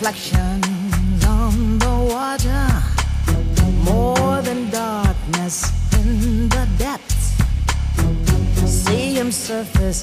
reflections on the water, more than darkness in the depths. See him surface